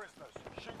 prisoners. Shoot